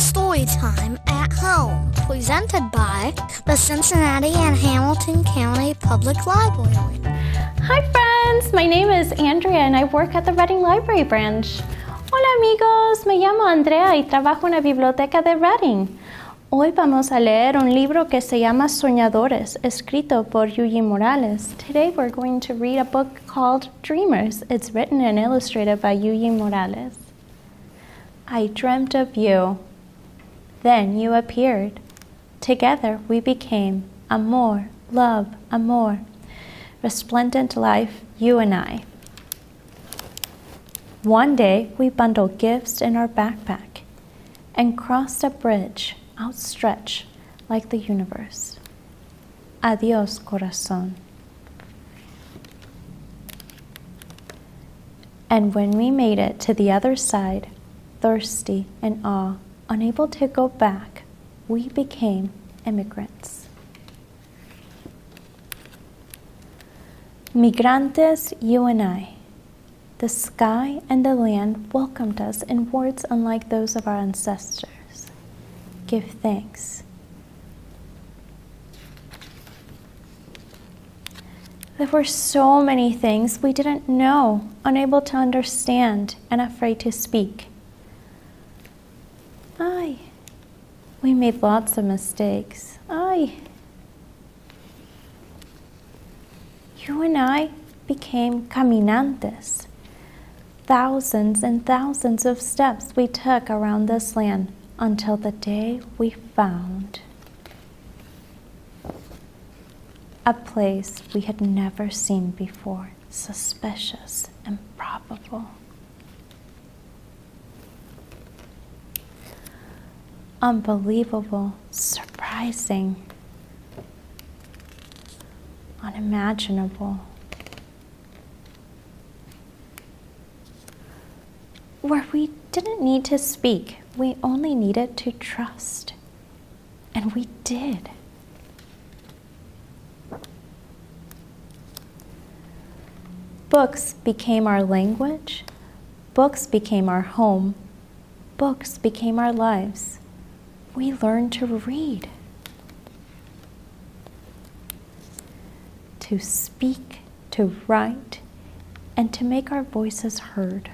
Storytime at Home, presented by the Cincinnati and Hamilton County Public Library. Hi friends, my name is Andrea and I work at the Reading Library branch. Hola amigos, me llamo Andrea y trabajo en la biblioteca de Reading. Hoy vamos a leer un libro que se llama Soñadores, escrito por Yuyi Morales. Today we're going to read a book called Dreamers. It's written and illustrated by Yuyi Morales. I dreamt of you. Then you appeared. Together we became amor, love, amor. Resplendent life, you and I. One day we bundled gifts in our backpack and crossed a bridge outstretched like the universe. Adios, corazón. And when we made it to the other side, thirsty and awe, unable to go back, we became immigrants. Migrantes, you and I. The sky and the land welcomed us in words unlike those of our ancestors give thanks. There were so many things we didn't know, unable to understand, and afraid to speak. Aye, we made lots of mistakes. Aye. You and I became caminantes. Thousands and thousands of steps we took around this land until the day we found a place we had never seen before, suspicious, improbable. Unbelievable, surprising, unimaginable. Where we didn't need to speak, we only needed to trust. And we did. Books became our language. Books became our home. Books became our lives. We learn to read, to speak, to write, and to make our voices heard.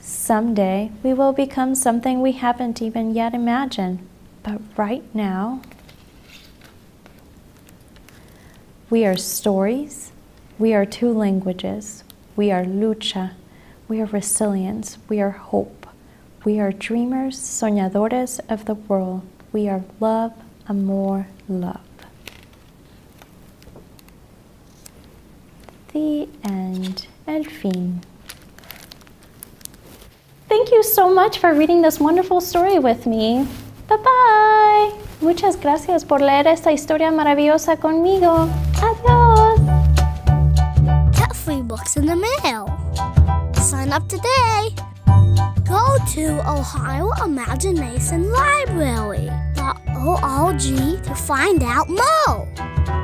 Someday we will become something we haven't even yet imagined. But right now, we are stories, we are two languages, we are lucha, we are resilience, we are hope, we are dreamers, soñadores of the world, we are love, amor, love. The end. El fin. Thank you so much for reading this wonderful story with me. Bye bye. Muchas gracias por leer esta historia maravillosa conmigo. Adiós. Get free books in the mail. Up today. Go to Ohio Imagination Library.org to find out more.